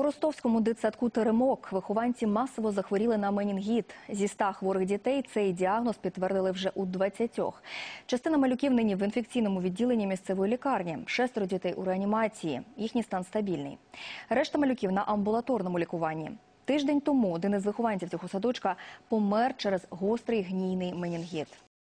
У ростовському дитсадку Теремок вихованці масово захворіли на менінгіт. Зі ста хворих дітей цей діагноз підтвердили вже у 20. Частина малюків нині в інфекційному відділенні місцевої лікарні. Шестеро дітей у реанімації. Їхній стан стабільний. Решта малюків на амбулаторному лікуванні. Тиждень тому один із вихованців цього садочка помер через гострий гнійний менінгіт.